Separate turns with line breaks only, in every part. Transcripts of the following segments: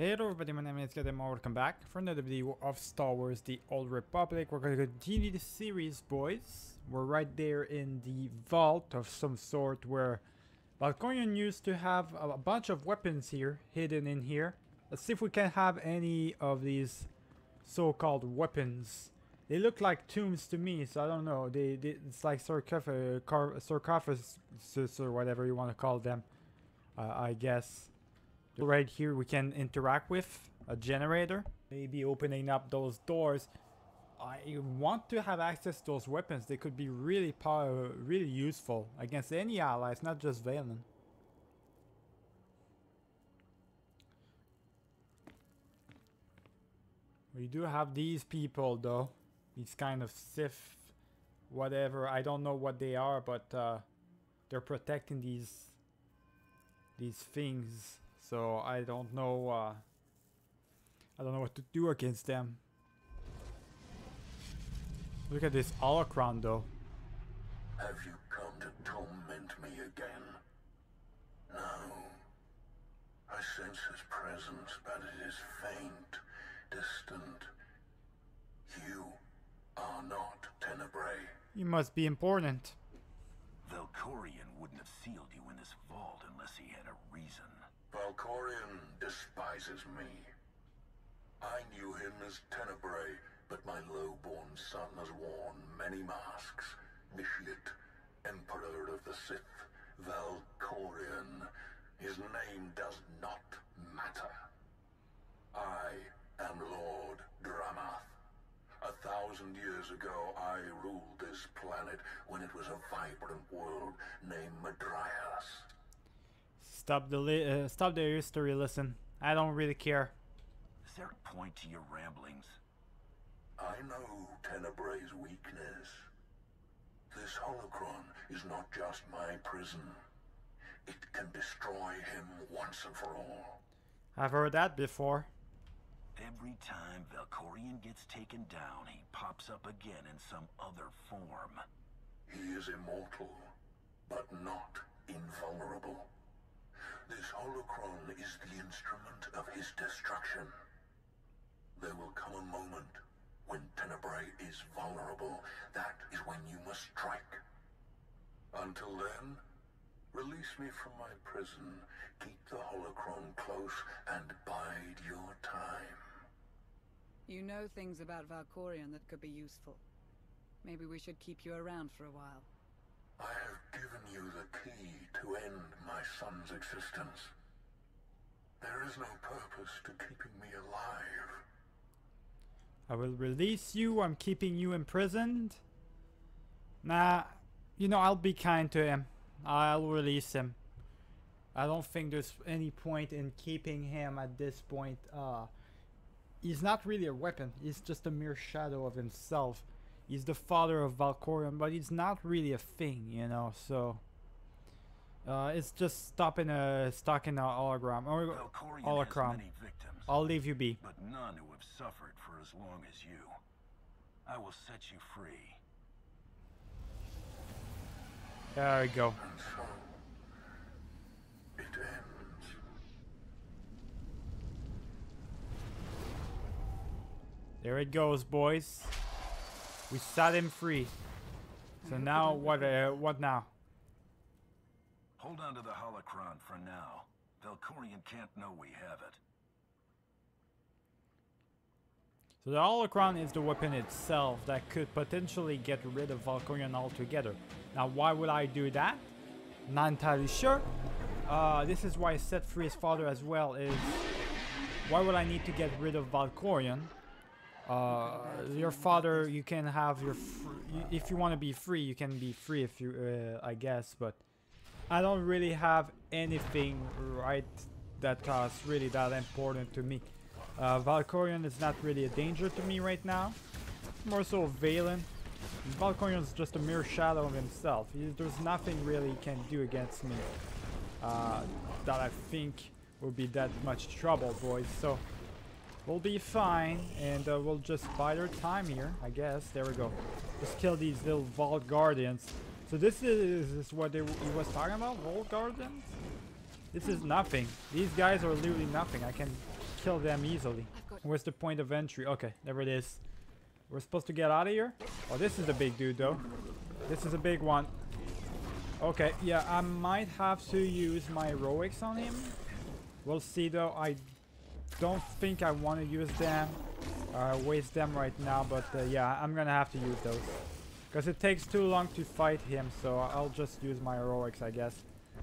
Hello everybody, my name is Gabdem, welcome back for another video of Star Wars The Old Republic. We're to continue the series, boys. We're right there in the vault of some sort where Valkorion used to have a bunch of weapons here, hidden in here. Let's see if we can have any of these so-called weapons. They look like tombs to me, so I don't know. They, they It's like sarcophagus or whatever you want to call them, uh, I guess. Right here we can interact with a generator. Maybe opening up those doors. I want to have access to those weapons. They could be really power, really useful against any allies, not just Vaylin. We do have these people though. These kind of Sith, whatever. I don't know what they are, but uh, they're protecting these these things. So I don't know. Uh, I don't know what to do against them. Look at this holocron though.
Have you come to torment me again? No. I sense his presence, but it is faint, distant. You are not Tenebrae.
You must be important.
Valkorion wouldn't have sealed you in this vault unless he had a reason.
Valkorion despises me. I knew him as Tenebrae, but my low-born son has worn many masks. Nishlit, Emperor of the Sith, Valkorion. His name does not matter. I am Lord Dramath. A thousand years ago, I ruled this planet when it was a vibrant world named Medriaas.
Stop the li uh, stop the history. Listen, I don't really care.
Is there a point to your ramblings?
I know Tenebrae's weakness. This holocron is not just my prison. It can destroy him once and for all.
I've heard that before.
Every time Valkorion gets taken down, he pops up again in some other form.
He is immortal, but not invulnerable. Holocron is the instrument of his destruction. There will come a moment when Tenebrae is vulnerable. That is when you must strike. Until then, release me from my prison, keep the holocron close, and bide your time.
You know things about Valkorion that could be useful. Maybe we should keep you around for a while.
I have given you the key to end my son's existence. There is no purpose to keeping me alive.
I will release you. I'm keeping you imprisoned. Nah, you know, I'll be kind to him. I'll release him. I don't think there's any point in keeping him at this point. Uh, he's not really a weapon. He's just a mere shadow of himself. He's the father of Valkorion, but he's not really a thing, you know, so... Uh, it's just stopping a stuck in a hologram or
many victims,
I'll leave you be.
but none who have suffered for as long as you. I will set you free.
There we go.
And so, it ends.
There it goes, boys. We set him free. So now what? Uh, what now?
Hold on to the holocron for now. Valkorion can't know we have it.
So the holocron is the weapon itself that could potentially get rid of Valkorion altogether. Now, why would I do that? Not entirely sure. Uh, this is why I set free his father as well. Is why would I need to get rid of Valkorion? Uh, your father, you can have your. You, if you want to be free, you can be free if you, uh, I guess. But I don't really have anything right that uh, really that important to me. Uh, Valkorion is not really a danger to me right now. More so Vaylin. Valkorion is just a mere shadow of himself. He, there's nothing really he can do against me uh, that I think will be that much trouble, boys. So we'll be fine, and uh, we'll just bide our time here, I guess. There we go. Just kill these little Vault Guardians. So this is, is what they, he was talking about, Vault Guardians? This is nothing. These guys are literally nothing. I can kill them easily. Where's the point of entry? Okay, there it is. We're supposed to get out of here? Oh, this is a big dude though. This is a big one. Okay, yeah, I might have to use my heroics on him. We'll see though. I don't think I want to use them. Uh, waste them right now, but uh, yeah, I'm gonna have to use those. Because it takes too long to fight him, so I'll just use my heroics, I guess.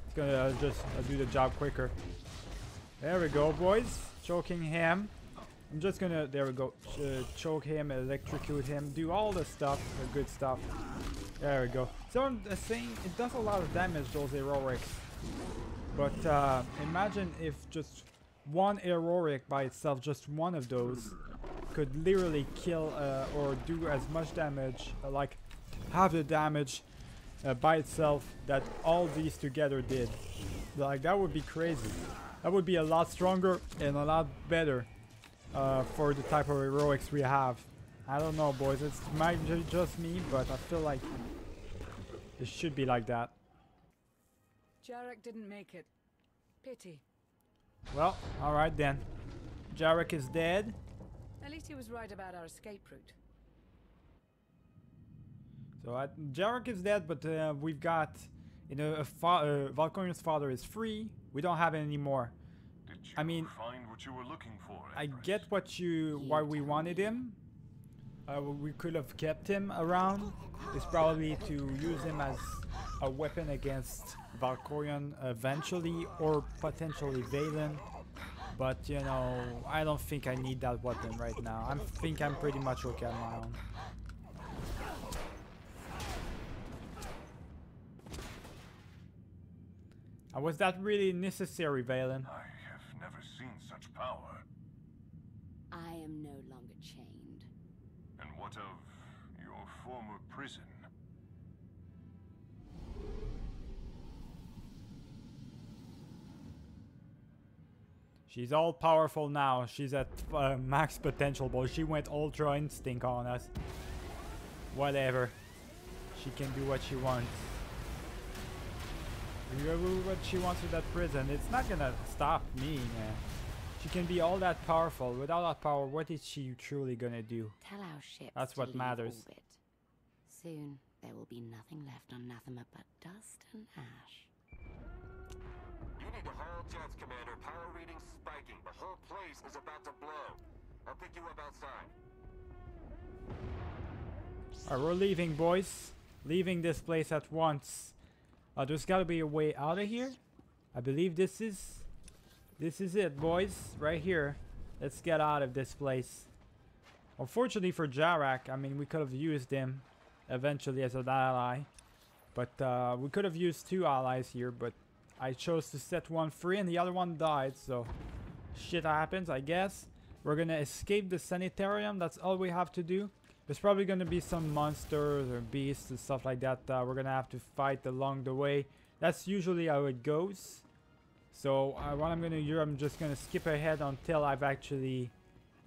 It's gonna uh, just uh, do the job quicker. There we go, boys. Choking him. I'm just gonna, there we go, Ch uh, choke him, electrocute him, do all the stuff, the good stuff. There we go. So I'm saying it does a lot of damage, those heroics. But uh, imagine if just one heroic by itself, just one of those, could literally kill uh, or do as much damage, uh, like half the damage uh, by itself that all these together did. Like that would be crazy. That would be a lot stronger and a lot better uh, for the type of heroics we have. I don't know, boys. It's might ju- just me, but I feel like it should be like that.
Jarek didn't make it. Pity.
Well, all right then. Jarek is dead.
At least he was right about our escape route.
So uh, Jarek is dead, but uh, we've got, you know, a fa- uh, Valkorion's father is free. We don't have it anymore.
Did you
I mean,
find what you were looking for?
I get what you why we wanted him. Uh, we could have kept him around. It's probably to use him as a weapon against Valkorion eventually, or potentially Vaylin. But you know, I don't think I need that weapon right now. I think I'm pretty much okay on my own. Uh, was that really necessary, Vaylin?
I have never seen such power.
I am no longer chained.
And what of your former prison?
She's all powerful now. She's at uh, max potential, but she went ultra instinct on us. Whatever. She can do what she wants. Do what she wants with that prison. It's not gonna stop me, man. She can be all that powerful. Without that power, what is she truly gonna do?
Tell our ships
That's
to
what matters.
Orbit. Soon there will be nothing left on Nathema but dust and ash.
You need to haul jets, Commander. Power readings spiking. The whole place is about to blow. I'll pick you up outside.
Alright, we're leaving, boys. Leaving this place at once. Uh, there's gotta be a way out of here. I believe this is... This is it, boys. Right here. Let's get out of this place. Unfortunately for Jarak, I mean, we could have used him eventually as an ally. But uh, we could have used two allies here, but I chose to set one free and the other one died, so... Shit happens, I guess. We're gonna escape the sanitarium, that's all we have to do. There's probably gonna be some monsters or beasts and stuff like that that we're gonna have to fight along the way. That's usually how it goes. So uh, what I'm gonna do, I'm just gonna skip ahead until I've actually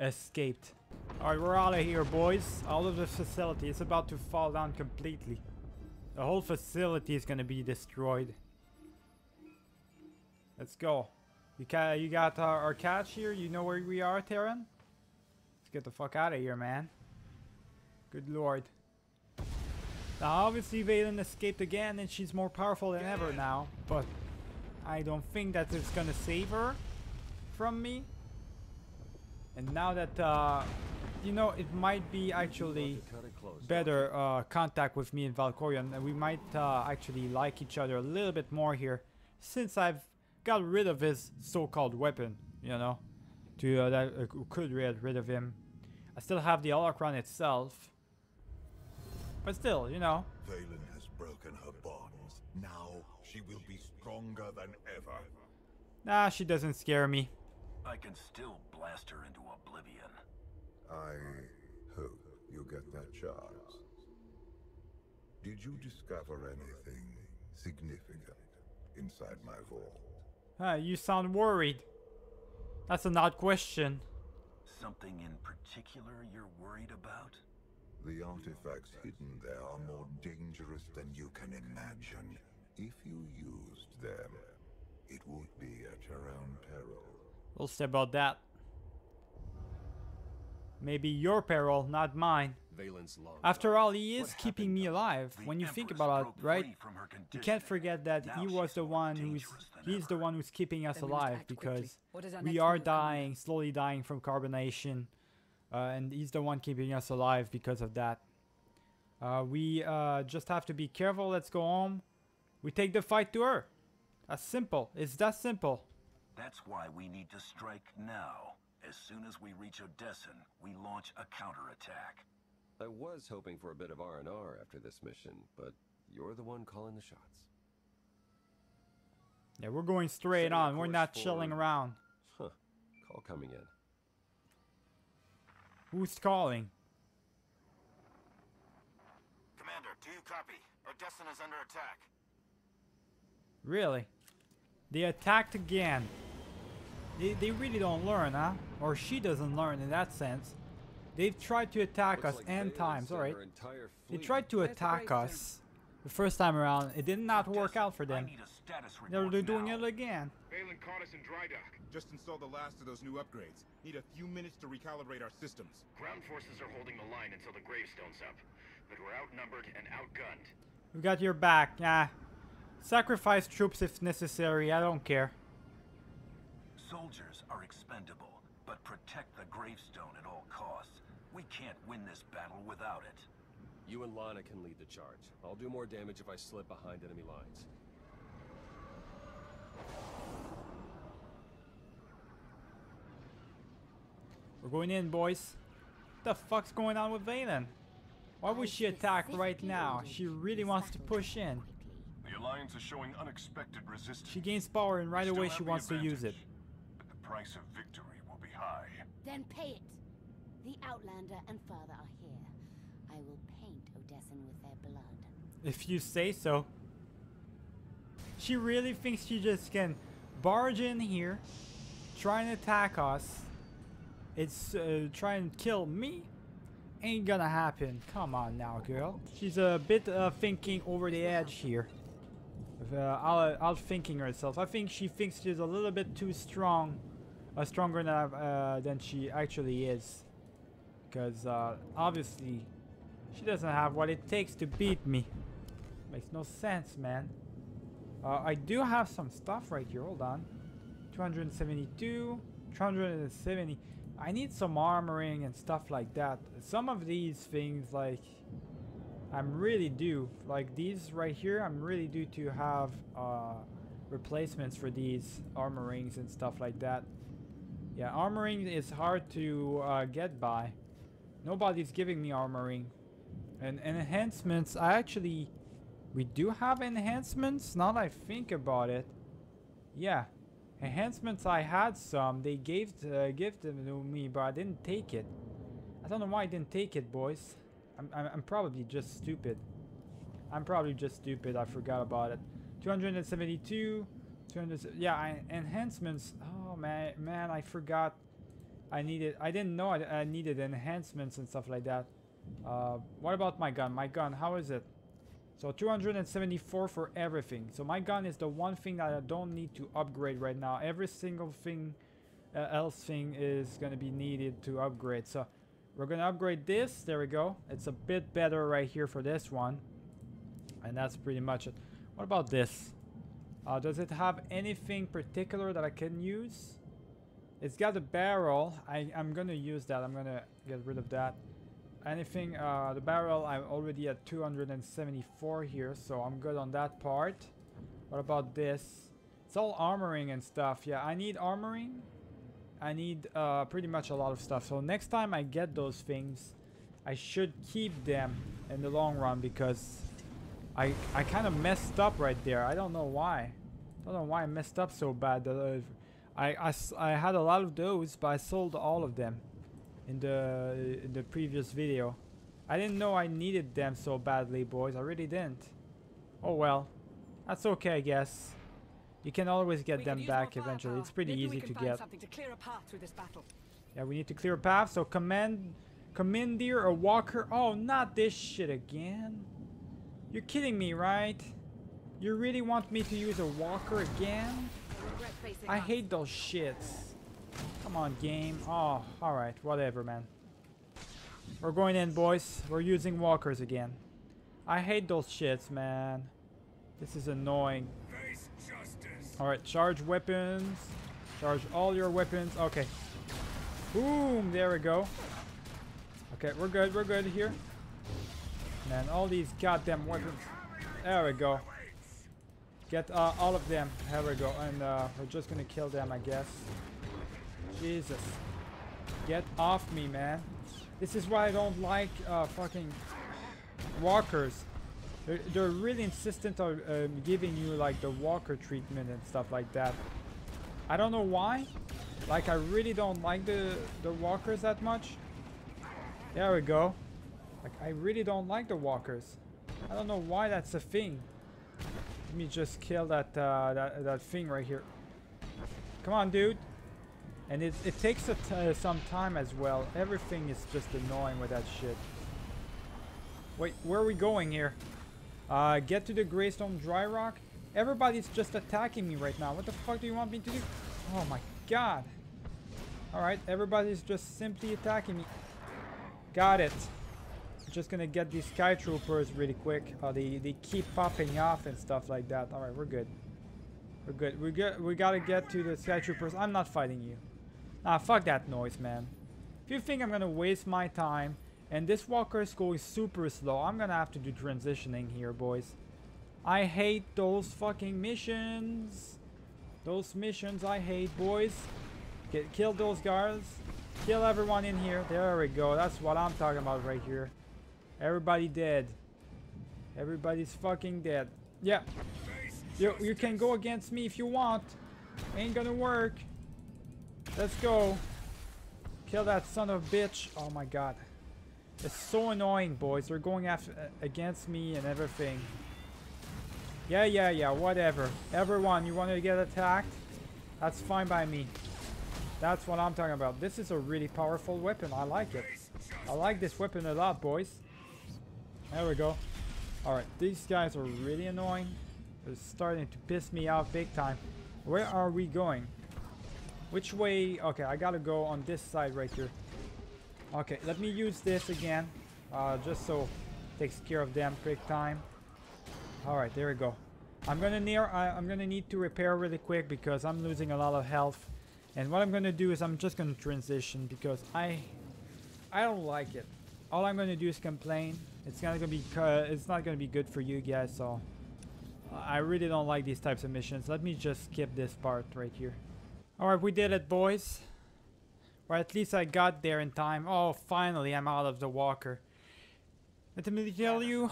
escaped. Alright, we're out of here, boys. All of the facility is about to fall down completely. The whole facility is gonna be destroyed. Let's go. You, you got our, our catch here? You know where we are, Theron? Let's get the fuck out of here, man. Good lord. Now, obviously, Vaylin escaped again, and she's more powerful than ever now. But I don't think that it's gonna save her from me. And now that, uh, you know, it might be actually better uh, contact with me and Valkorion, and we might uh, actually like each other a little bit more here, since I've got rid of his so-called weapon, you know, to uh, that uh, could get rid of him. I still have the holocron itself, but still, you know,
Vaylin has broken her bonds. Now she will be stronger than ever.
nah, she doesn't scare me.
I can still blast her into oblivion.
I hope you get that chance. Did you discover anything significant inside my vault?
Ah, you sound worried. That's an odd question.
Something in particular you're worried about?
The artifacts hidden there are more dangerous than you can imagine. If you used them, it would be at your own peril.
We'll see about that. Maybe your peril, not mine.
Vaylin's long.
After all, he is
What
keeping me alive. When you think about it, right?
free from her
You can't forget that
Now
he was the one who's he's the one who's keeping us
Then
alive because
What is our
we are dying, slowly dying from carbonation, uh, and he's the one keeping us alive because of that. Uh, we uh, just have to be careful. Let's go home. We take the fight to her. That's simple. It's that simple.
That's why we need to strike now. As soon as we reach Odessen, we launch a counterattack.
I was hoping for a bit of R&R after this mission, but you're the one calling the shots.
Yeah, we're going straight
Setting
on. We're
course
not chilling around.
Huh. Call coming in.
Who's calling?
Commander, do you copy? Odessen is under attack.
Really? They attacked again. They, they really don't learn, huh? Or she doesn't learn in that sense. They've tried to attack
Looks
us
like
n times, alright? They tried to
Where's
attack
gravestone?
us the first time around. It did not work out for them.
need
They're, doing
now.
it again.
Vaylin caught us in dry dock. Just installed the last of those new upgrades. Need a few minutes to recalibrate our systems.
Ground forces are holding the line until the gravestone's up, but we're outnumbered and outgunned.
We got your back. Yeah. Sacrifice troops if necessary. I don't care.
Soldiers are expendable, but protect the gravestone at all costs. We can't win this battle without it.
You and Lana can lead the charge. I'll do more damage if I slip behind enemy lines.
We're going in, boys. What the fuck's going on with Vaylin? Why would she attack right now? She really wants to push in.
The Alliance is showing unexpected resistance.
She gains power and right
still
away she wants to use it.
But the price of victory will be high.
Then pay it. The Outlander and Father are here. I will paint Odessen with their blood.
If you say so. She really thinks she just can barge in here, try and attack us. It's uh, try and kill me. Ain't gonna happen. Come on now, girl. She's a bit uh, thinking over the edge here. Uh, out, out thinking herself. I think she thinks she's a little bit too strong, uh, stronger than uh, than she actually is. Because uh, obviously, she doesn't have what it takes to beat me. Makes no sense, man. Uh, I do have some stuff right here. Hold on. 272, 270. I need some armoring and stuff like that. Some of these things, like, I'm really due. Like these right here, I'm really due to have uh, replacements for these armorings and stuff like that. Yeah, armoring is hard to uh, get by. Nobody's giving me armoring. And enhancements, I actually... We do have enhancements, now that I think about it. Yeah. Enhancements, I had some. They gave, uh, gave them to me, but I didn't take it. I don't know why I didn't take it, boys. I'm, I'm, I'm probably just stupid. I'm probably just stupid. I forgot about it. 272. 200. Yeah, I, enhancements. Oh man, man, I forgot. I needed. I didn't know I, I needed enhancements and stuff like that. Uh, what about my gun? My gun, how is it? So 274 for everything. So my gun is the one thing that I don't need to upgrade right now. Every single thing uh, else thing is going to be needed to upgrade. So we're going to upgrade this. There we go. It's a bit better right here for this one. And that's pretty much it. What about this? Uh, does it have anything particular that I can use? It's got a barrel. I, I'm going to use that. I'm going to get rid of that anything uh, the barrel I'm already at 274 here so I'm good on that part. What about this? It's all armoring and stuff. Yeah I need armoring. I need uh, pretty much a lot of stuff. So next time I get those things I should keep them in the long run because I I kind of messed up right there. I don't know why. Don't know why I messed up so bad I I I, I, I had a lot of those but I sold all of them in the in the previous video. I didn't know I needed them so badly, boys. I really didn't. Oh well. That's okay, I guess. You can always get
We
them back eventually. It's pretty
Maybe
easy to get.
something to clear a path through this battle.
Yeah, we need to clear a path. So command, commandeer a walker. Oh, not this shit again. You're kidding me, right? You really want me to use a walker again?
I
hate those shits. Come on, game. Oh, alright, whatever, man. We're going in, boys. We're using walkers again. I hate those shits, man. This is annoying. Alright, charge weapons. Charge all your weapons. Okay. Boom! There we go. Okay, we're good. We're good here. Man, all these goddamn weapons. There we go. Get uh, all of them. There we go. And uh, we're just gonna kill them, I guess. Jesus. Get off me, man. This is why I don't like uh, fucking walkers. They're, they're really insistent on um, giving you like the walker treatment and stuff like that. I don't know why. Like I really don't like the, the walkers that much. There we go. Like I really don't like the walkers. I don't know why that's a thing. Let me just kill that uh, that, that thing right here. Come on, dude. And it, it takes uh, some time as well. Everything is just annoying with that shit. Wait, where are we going here? Uh, get to the Gravestone Dry Rock? Everybody's just attacking me right now. What the fuck do you want me to do? Oh my god. Alright, everybody's just simply attacking me. Got it. Just gonna get these Sky Troopers really quick. Uh, they, they keep popping off and stuff like that. Alright, we're good. We're good. We get we gotta get to the Sky Troopers. I'm not fighting you. Ah, fuck that noise, man. If you think I'm gonna waste my time, and this walker is going super slow, I'm gonna have to do transitioning here, boys. I hate those fucking missions. Those missions I hate, boys. Get kill those guards. Kill everyone in here. There we go. That's what I'm talking about right here. Everybody dead. Everybody's fucking dead. Yeah. You, you can go against me if you want. Ain't gonna work. Let's go. Kill that son of a bitch. Oh my god. It's so annoying, boys. They're going after uh, against me and everything. Yeah, yeah, yeah, whatever. Everyone, you want to get attacked? That's fine by me. That's what I'm talking about. This is a really powerful weapon. I like it. I like this weapon a lot, boys. There we go. Alright, these guys are really annoying. They're starting to piss me off big time. Where are we going? Which way? Okay, I gotta go on this side right here. Okay, let me use this again. Uh, just so takes care of them quick time. Alright, there we go. I'm gonna near I, I'm gonna need to repair really quick because I'm losing a lot of health. And what I'm gonna do is I'm just gonna transition because I I don't like it. All I'm gonna do is complain. It's not gonna be it's not gonna be good for you guys, so I really don't like these types of missions. Let me just skip this part right here. Alright, we did it, boys. Or at least I got there in time. Oh, finally, I'm out of the walker. Let me tell you,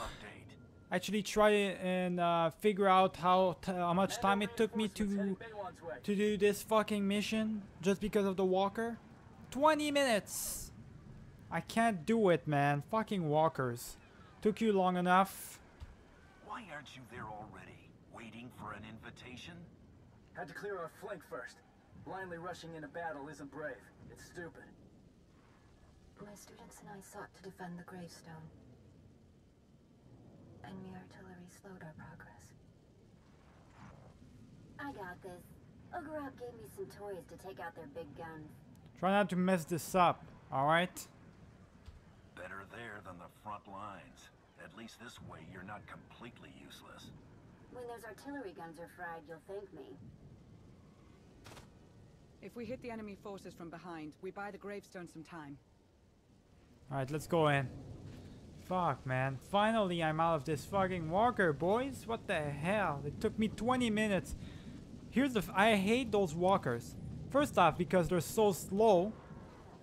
actually try and uh, figure out how how much time it took me to to do this fucking mission just because of the walker. 20 minutes. I can't do it, man. Fucking walkers. Took you long enough.
Why aren't you there already? Waiting for an invitation?
Had to clear our flank first. Blindly rushing into battle isn't brave. It's stupid.
My students and I sought to defend the gravestone. Enemy artillery slowed our progress.
I got this. Ogorok gave me some toys to take out their big guns.
Try not to mess this up, alright?
Better there than the front lines. At least this way you're not completely useless.
When those artillery guns are fried, you'll thank me.
If we hit the enemy forces from behind, we buy the gravestone some time.
Alright, let's go in. Fuck, man. Finally, I'm out of this fucking walker, boys. What the hell? It took me 20 minutes. Here's the... I hate those walkers. First off, because they're so slow.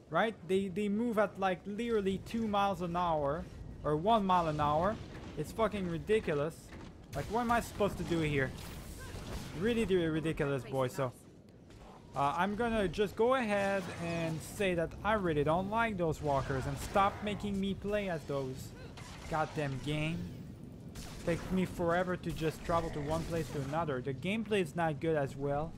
Right? They, they move at like literally 2 miles an hour. Or 1 mile an hour. It's fucking ridiculous. Like, what am I supposed to do here? Really, really ridiculous, boys. So... Uh, I'm gonna just go ahead and say that I really don't like those walkers and stop making me play as those goddamn game. Takes me forever to just travel to one place to another. The gameplay is not good as well.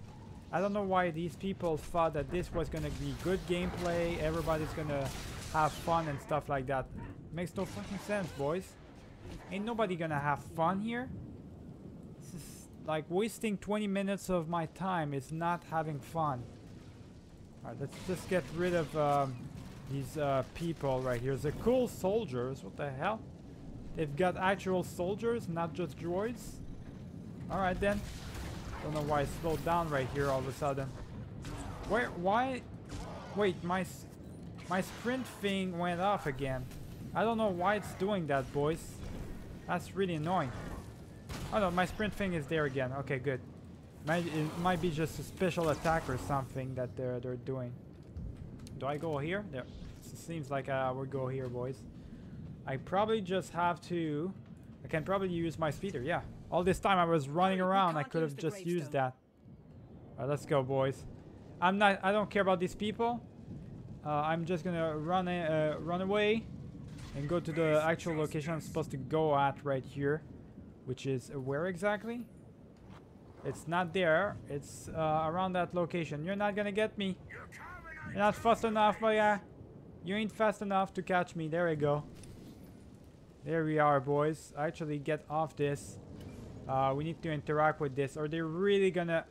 I don't know why these people thought that this was gonna be good gameplay, everybody's gonna have fun and stuff like that. Makes no fucking sense, boys. Ain't nobody gonna have fun here like wasting 20 minutes of my time is not having fun. Alright, let's just get rid of um, these uh, people right here. The cool soldiers. What the hell? They've got actual soldiers, not just droids. All right then. Don't know why I slowed down right here all of a sudden. Where? Why? Wait, my my sprint thing went off again. I don't know why it's doing that, boys. That's really annoying. Oh no, my sprint thing is there again. Okay, good. Might, it might be just a special attack or something that they're they're doing. Do I go here? There. It seems like I would go here, boys. I probably just have to... I can probably use my speeder, yeah. All this time I was running around, I could have just used that. Alright, let's go, boys. I'm not... I don't care about these people. Uh, I'm just gonna run, uh, run away and go to the actual location I'm supposed to go at right here. Which is where exactly? It's not there. It's uh, around that location. You're not gonna get me. You're not fast enough, but yeah. You ain't fast enough to catch me. There we go. There we are, boys. Actually, get off this. Uh, we need to interact with this. Are they really gonna...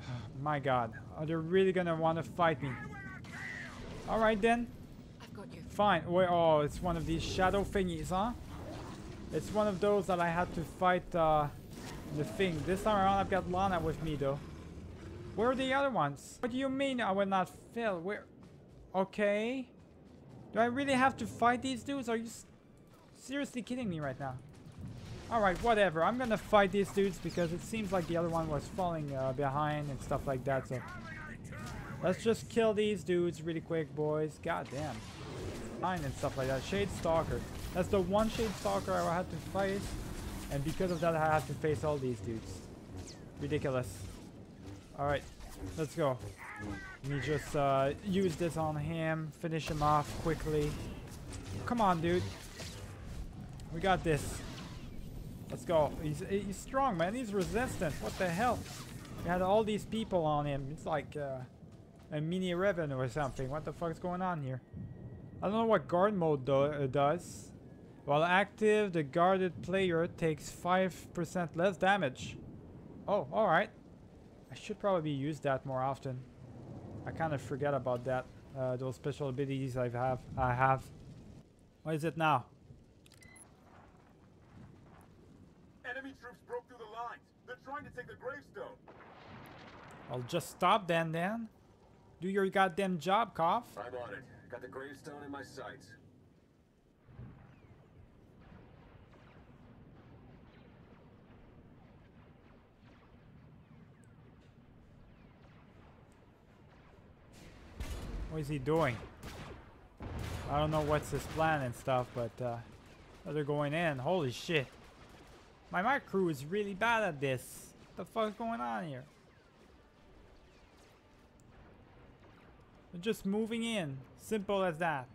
My god. Are they really gonna want to fight me? Alright then. I've got you. Fine. Wait, oh, it's one of these shadow thingies, huh? It's one of those that I had to fight uh, the thing. This time around I've got Lana with me though. Where are the other ones? What do you mean I will not fail? Where? Okay. Do I really have to fight these dudes? Are you seriously kidding me right now? Alright, whatever. I'm gonna fight these dudes because it seems like the other one was falling uh, behind and stuff like that. So let's just kill these dudes really quick, boys. God damn. Fine and stuff like that. Shade Stalker. That's the one Shade Stalker I had to fight. And because of that, I have to face all these dudes. Ridiculous. Alright, let's go. Let me just uh, use this on him. Finish him off quickly. Come on, dude. We got this. Let's go. He's, he's strong, man. He's resistant. What the hell? We had all these people on him. It's like uh, a mini Revan or something. What the fuck's going on here? I don't know what guard mode do uh, does. While active, the guarded player takes 5% less damage. Oh, alright. I should probably use that more often. I kind of forget about that. Uh, those special abilities I have. I have. What is it now?
Enemy troops broke through the lines. They're trying to take the gravestone.
I'll just stop then, then. Do your goddamn job, Koth.
I'm on it. Got the gravestone in my sights.
What is he doing? I don't know what's his plan and stuff, but uh, they're going in. Holy shit. My mic crew is really bad at this. What the fuck's going on here? They're just moving in. Simple as that.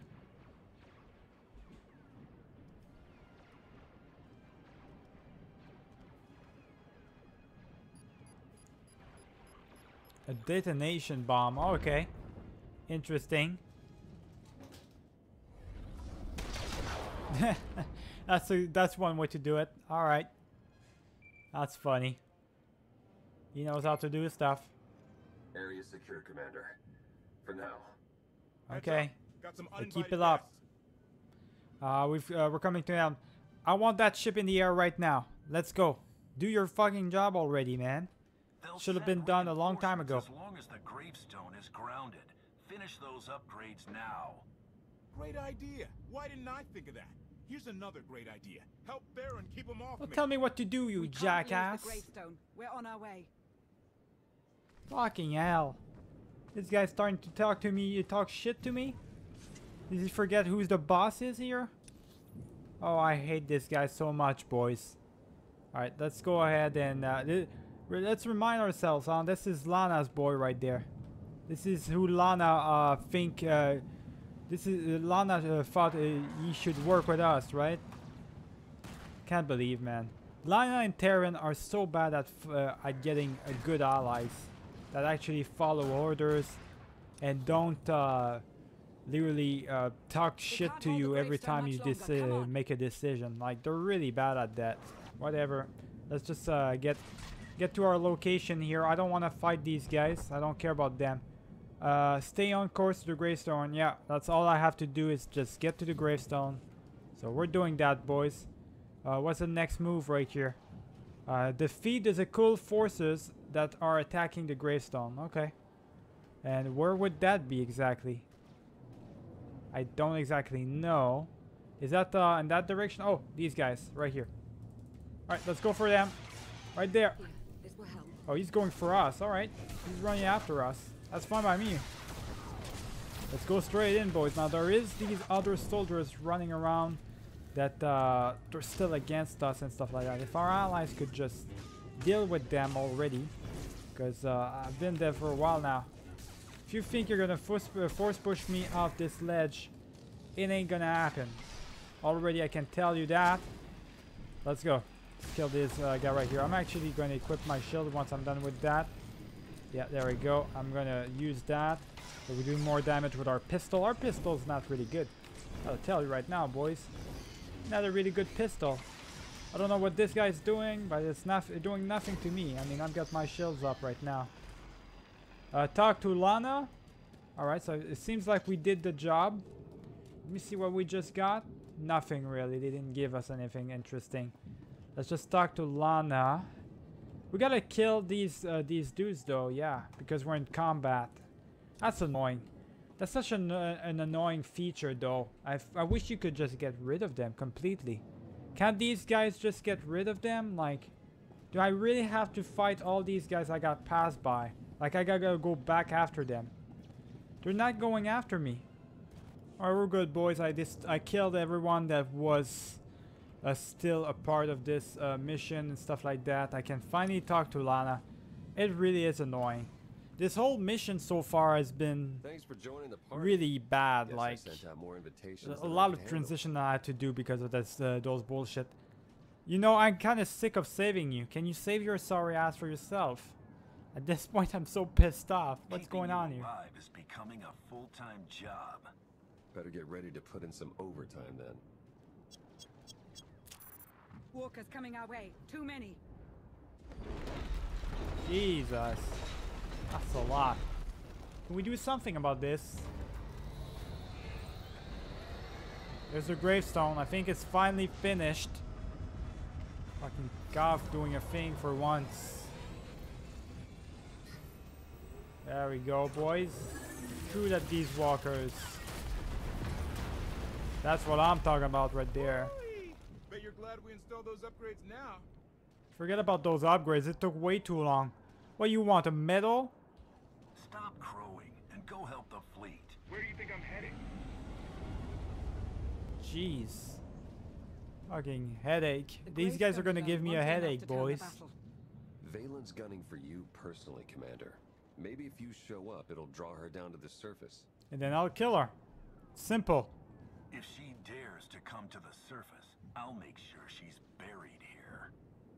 A detonation bomb. Oh, okay. Interesting. that's a, that's one way to do it. All right. That's funny. He knows how to do stuff.
Area secure, Commander. For now.
Okay. keep it up. Uh, we've uh, we're coming to them. I want that ship in the air right now. Let's go. Do your fucking job already, man. Should have been done a long time ago.
As long as the gravestone is grounded. Finish those upgrades now.
Great idea. Why didn't I think of that? Here's another great idea. Help Baron keep him off
Well,
me.
tell me what to do, you
We
jackass.
the gravestone. We're on our way.
Fucking hell. This guy's starting to talk to me, you talk shit to me? Did he forget who's the boss is here? Oh, I hate this guy so much, boys. Alright, let's go ahead and uh, let's remind ourselves, huh? This is Lana's boy right there. This is who Lana uh, think. Uh, this is uh, Lana uh, thought uh, he should work with us, right? Can't believe, man. Lana and Theron are so bad at f- uh, at getting uh, good allies that actually follow orders and don't uh, literally uh, talk shit to you every time you make a decision. Like they're really bad at that. Whatever. Let's just uh, get get to our location here. I don't want to fight these guys. I don't care about them. Uh, stay on course to the gravestone. Yeah, that's all I have to do is just get to the gravestone. So we're doing that, boys. Uh, what's the next move right here? Uh, defeat the Zakuul forces that are attacking the gravestone. Okay. And where would that be exactly? I don't exactly know. Is that uh, in that direction? Oh, these guys right here. All right, let's go for them. Right there.
This will help.
Oh, he's going for us. All right. He's running after us. That's fine by me. Let's go straight in, boys. Now, there is these other soldiers running around that uh, they're still against us and stuff like that. If our allies could just deal with them already. Because uh, I've been there for a while now. If you think you're gonna force, uh, force push me off this ledge, it ain't gonna happen. Already I can tell you that. Let's go. Let's kill this uh, guy right here. I'm actually going to equip my shield once I'm done with that. Yeah, there we go. I'm to use that. So we do more damage with our pistol. Our pistol's not really good. I'll tell you right now, boys. Not a really good pistol. I don't know what this guy's doing, but it's not doing nothing to me. I mean, I've got my shields up right now. Uh, talk to Lana. Alright, so it seems like we did the job. Let me see what we just got. Nothing really. They didn't give us anything interesting. Let's just talk to Lana. We gotta kill these uh, these dudes though, yeah, because we're in combat. That's annoying. That's such an, uh, an annoying feature though. I, I wish you could just get rid of them completely. Can't these guys just get rid of them? Like, do I really have to fight all these guys I got passed by? Like I gotta go back after them. They're not going after me. Alright, we're good, boys. I just I killed everyone that was uh, still a part of this uh, mission and stuff like that. I can finally talk to Lana. It really is annoying. This whole mission so far has been really bad.
Guess
like
invitations
a lot of transition I had to do because of this uh, those bullshit. You know, I'm kind of sick of saving you. Can you save your sorry ass for yourself? At this point, I'm so pissed off. What's
Keeping
going on here?
alive is becoming a full-time job.
Better get ready to put in some overtime then.
Walkers coming our way. Too many.
Jesus. That's a lot. Can we do something about this? There's a gravestone. I think it's finally finished. Fucking Koth doing a thing for once. There we go, boys. Shoot at these walkers. That's what I'm talking about right there.
Bet you're glad we installed those upgrades now.
Forget about those upgrades. It took way too long. What you want, a medal?
Stop crowing and go help the fleet.
Where do you think I'm heading?
Jeez. Fucking headache.
The
These guys are gonna give me a
won't be enough
headache,
to turn the
boys.
Vaylin's gunning for you personally, Commander. Maybe if you show up, it'll draw her down to the surface.
And then I'll kill her. Simple.
If she dares to come to the surface, I'll make sure she's buried here.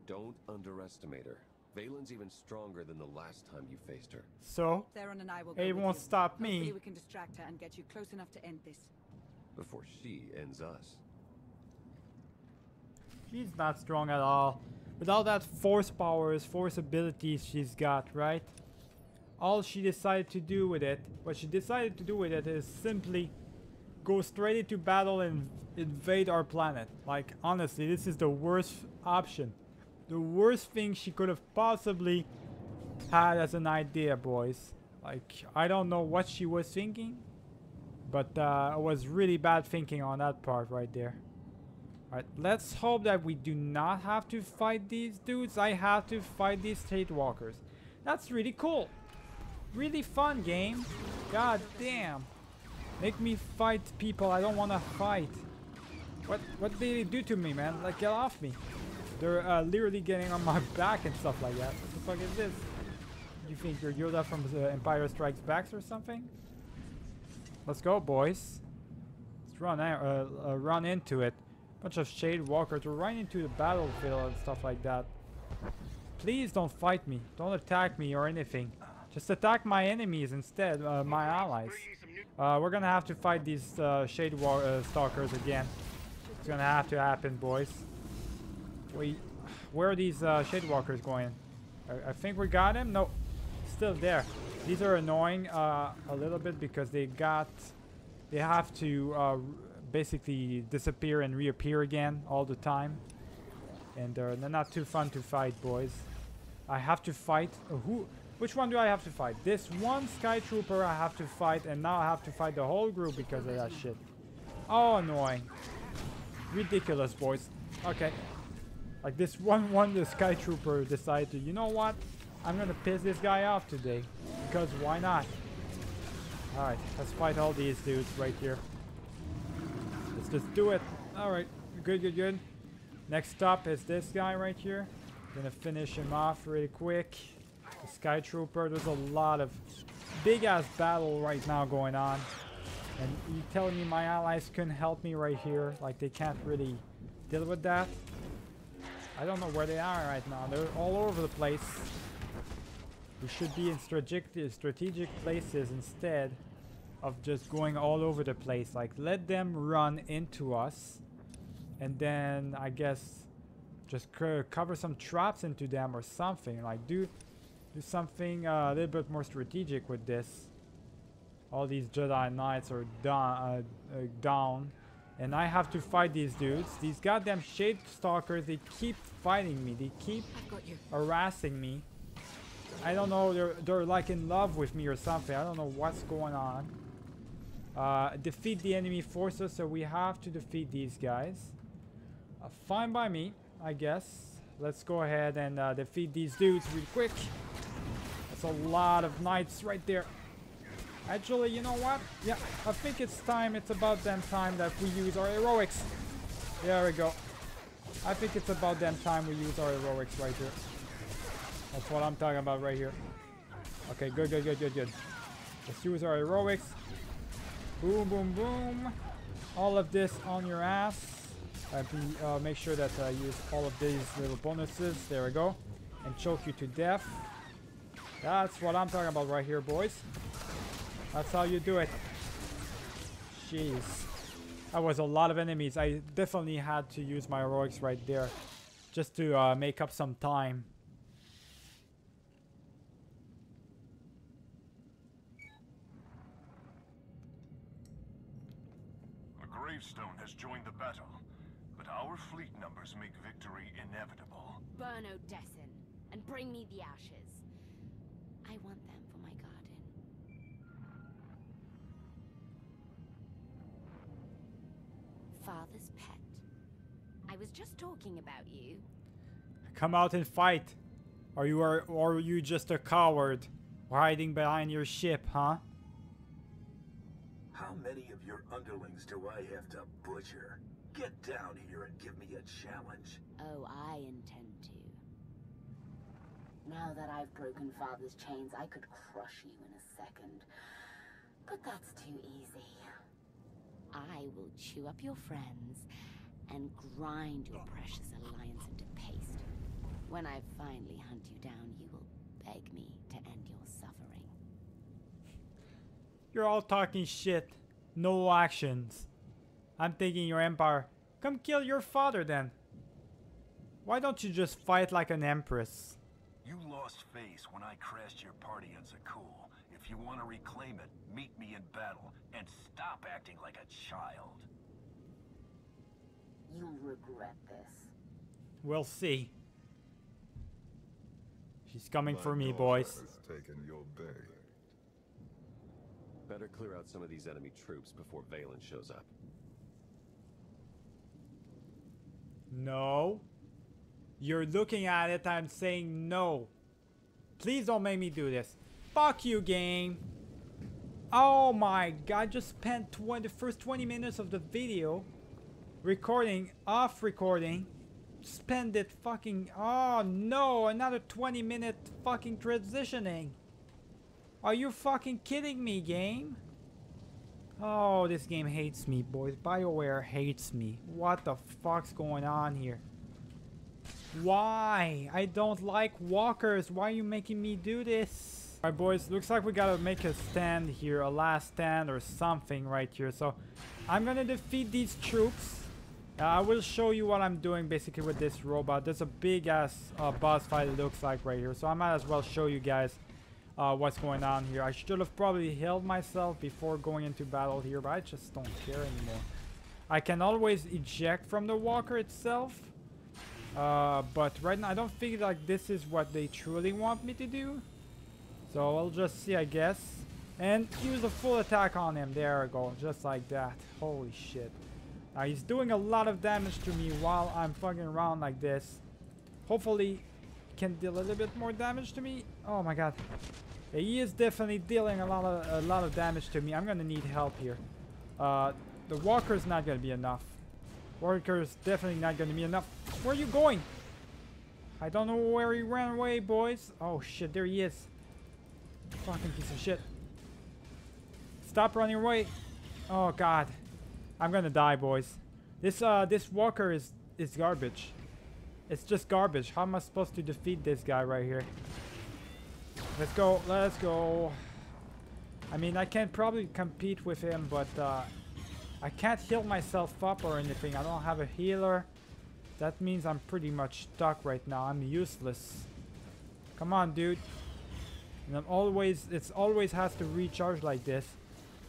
Don't underestimate her. Vaylin's even stronger than the last time you faced her.
So,
Theron and I will go
it won't
you.
stop
Hopefully
me.
we can distract her and get you close enough to end this.
Before she ends us.
She's not strong at all. With all that force powers, force abilities she's got, right? All she decided to do with it, what she decided to do with it is simply go straight into battle and invade our planet. Like, honestly, this is the worst option. The worst thing she could have possibly had as an idea, boys. Like, I don't know what she was thinking, but uh, it was really bad thinking on that part right there. Alright, let's hope that we do not have to fight these dudes. I have to fight these state walkers. That's really cool. Really fun game. God damn. Make me fight people I don't want to fight. What what did they do to me, man? Like, get off me. They're uh, literally getting on my back and stuff like that. What the fuck is this? You think you're Yoda from the Empire Strikes Back or something? Let's go, boys. Let's run, uh, uh, run into it. Bunch of shade walkers. We're running into the battlefield and stuff like that. Please don't fight me. Don't attack me or anything. Just attack my enemies instead, uh, my allies. Uh, we're gonna have to fight these uh, shade wa uh, stalkers again. It's gonna have to happen, boys. Wait, where are these uh, shade walkers going? I, I think we got him. No, still there. These are annoying uh, a little bit because they got, they have to uh, basically disappear and reappear again all the time. And they're, they're not too fun to fight, boys. I have to fight, uh, who, which one do I have to fight? This one Sky Trooper I have to fight and now I have to fight the whole group because of that shit. Oh, annoying. Ridiculous, boys. Okay. Like this one one the Sky Trooper decided to, you know what? I'm gonna piss this guy off today. Because why not? Alright, let's fight all these dudes right here. Let's just do it. Alright, good, good, good. Next up is this guy right here. Gonna finish him off really quick. Sky Trooper, there's a lot of big ass battle right now going on. And you telling me my allies couldn't help me right here? Like they can't really deal with that? I don't know where they are right now. They're all over the place. We should be in strategic, strategic places instead of just going all over the place. Like let them run into us and then I guess just cover some traps into them or something. Like do do something uh, a little bit more strategic with this. All these Jedi Knights are down, uh, uh, down. And I have to fight these dudes. These goddamn Shade Stalkers, they keep fighting me. They keep harassing me. I don't know, they're, they're like in love with me or something. I don't know what's going on. Uh, defeat the enemy forces, so we have to defeat these guys. Uh, fine by me, I guess. Let's go ahead and uh, defeat these dudes real quick. That's a lot of knights right there. Actually, you know what? Yeah, I think it's time, it's about damn time that we use our heroics. There we go. I think it's about damn time we use our heroics right here. That's what I'm talking about right here. Okay, good, good, good, good, good. Let's use our heroics. Boom, boom, boom. All of this on your ass. Uh, be, uh, make sure that I use all of these little bonuses. There we go. And choke you to death. That's what I'm talking about right here, boys. That's how you do it. Jeez. That was a lot of enemies. I definitely had to use my heroics right there. Just to uh, make up some time.
The gravestone has joined the battle, but our fleet numbers make victory inevitable.
Burn Odessen and bring me the ashes. I want them for my garden. Father's pet. I was just talking about you.
Come out and fight. Or you are or are you just a coward hiding behind your ship, huh?
How many of your underlings do I have to butcher? Get down here and give me a challenge.
Oh, I intend to. Now that I've broken Father's chains, I could crush you in a second. But that's too easy. I will chew up your friends and grind your precious alliance into paste. When I finally hunt you down, you will beg me to end your suffering.
You're all talking shit. No actions. I'm thinking your empire. Come kill your father then. Why don't you just fight like an empress?
You lost face when I crashed your party on Zakuul. If you want to reclaim it, meet me in battle and stop acting like a child.
You'll regret this.
We'll see. She's coming
My
for me, boys.
has taken your bait. Better clear out some of these enemy troops before Vaylin shows up.
No. You're looking at it, I'm saying no. Please don't make me do this. Fuck you, game. Oh my god, I just spent 20, the first 20 minutes of the video recording, off recording. Spend it fucking, oh no, another 20 minute fucking transitioning. Are you fucking kidding me, game? Oh, this game hates me, boys. BioWare hates me. What the fuck's going on here? Why? I don't like walkers. Why are you making me do this? Alright, boys. Looks like we gotta make a stand here. A last stand or something right here. So, I'm gonna defeat these troops. Uh, I will show you what I'm doing basically with this robot. There's a big ass uh, boss fight it looks like right here. So, I might as well show you guys uh, what's going on here. I should have probably healed myself before going into battle here, but I just don't care anymore. I can always eject from the walker itself. Uh, but right now, I don't think like this is what they truly want me to do. So I'll just see, I guess. And use a full attack on him. There we go. Just like that. Holy shit. Now he's doing a lot of damage to me while I'm fucking around like this. Hopefully can deal a little bit more damage to me. Oh my god. He is definitely dealing a lot of a lot of damage to me. I'm gonna need help here. Uh, the walker is not gonna be enough. Walker is definitely not gonna be enough. Where are you going? I don't know where he ran away, boys. Oh shit, there he is. Fucking piece of shit. Stop running away. Oh god. I'm gonna die, boys. This uh this walker is is garbage. It's just garbage. How am I supposed to defeat this guy right here? Let's go. Let's go. I mean, I can probably compete with him, but uh, I can't heal myself up or anything. I don't have a healer. That means I'm pretty much stuck right now. I'm useless. Come on, dude. And I'm always, it's always has to recharge like this.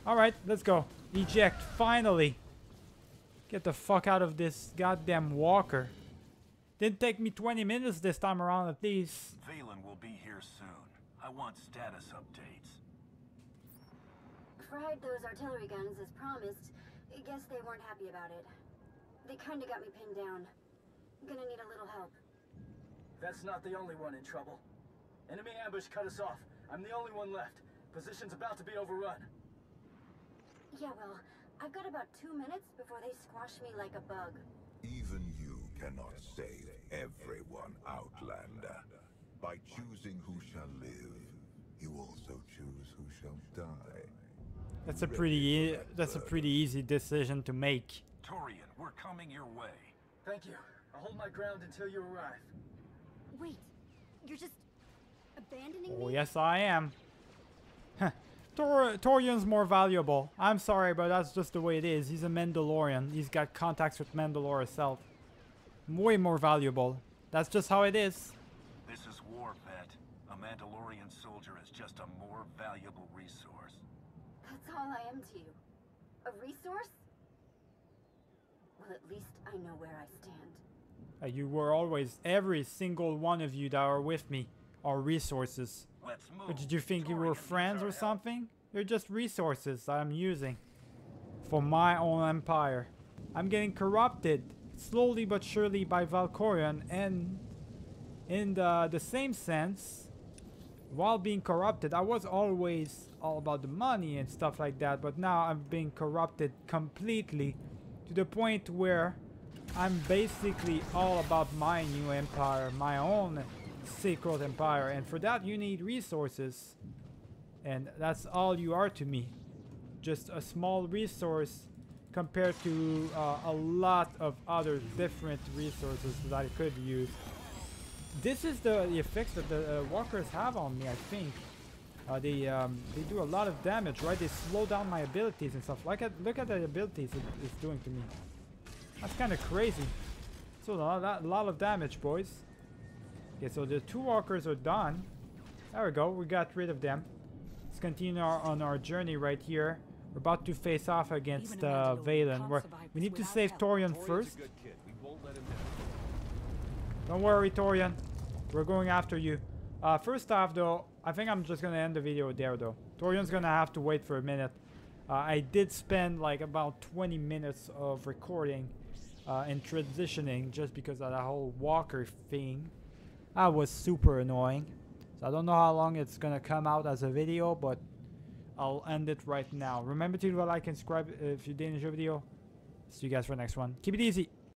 Alright, let's go. Eject, finally. Get the fuck out of this goddamn walker. Didn't take me 20 minutes this time around at least.
Vaylin will be here soon. I want status updates.
Fried those artillery guns as promised. I guess they weren't happy about it. They kinda got me pinned down. Gonna need a little help.
That's not the only one in trouble. Enemy ambush cut us off. I'm the only one left. Position's about to be overrun.
Yeah, well, I've got about two minutes before they squash me like a bug.
Even you cannot save everyone, Outlander. By choosing who shall live, you also choose who shall die.
That's a pretty e that's a pretty easy decision to make.
Torian, we're coming your way.
Thank you. I'll hold my ground until you arrive.
Wait, you're just abandoning
Oh
me?
yes I am. Tor Torian's more valuable. I'm sorry, but that's just the way it is. He's a Mandalorian. He's got contacts with Mandalore itself. Way more valuable. That's just how it is.
This is war, Pet. A Mandalorian soldier is just a more valuable resource.
That's all I am to you. A resource? Well, at least I know where I stand.
Uh, you were always, every single one of you that are with me are resources.
Let's move.
But did you think you were friends or something? You're just resources that I'm using for my own empire. I'm getting corrupted slowly but surely by Valkorion and in the, uh, the same sense, while being corrupted, I was always all about the money and stuff like that, but now I'm being corrupted completely to the point where I'm basically all about my new empire, my own secret empire, and for that you need resources. And that's all you are to me. Just a small resource compared to uh, a lot of other different resources that I could use. This is the, the effects that the uh, walkers have on me, I think. Uh, they um, they do a lot of damage, right? They slow down my abilities and stuff. Like, at, look at the abilities it, it's doing to me. That's kind of crazy. So a lot, a lot of damage, boys. Okay, so the two walkers are done. There we go. We got rid of them. Let's continue our, on our journey right here. We're about to face off against uh, Vaylin. We're, we need to save Torian first. Don't worry, Torian. We're going after you. Uh, first off, though, I think I'm just gonna end the video there, though. Torian's gonna have to wait for a minute. Uh, I did spend like about 20 minutes of recording uh, and transitioning just because of that whole walker thing. That was super annoying. So I don't know how long it's gonna come out as a video, but I'll end it right now. Remember to leave a like and subscribe uh, if you didn't enjoy the video. See you guys for the next one. Keep it easy.